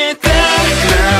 should thank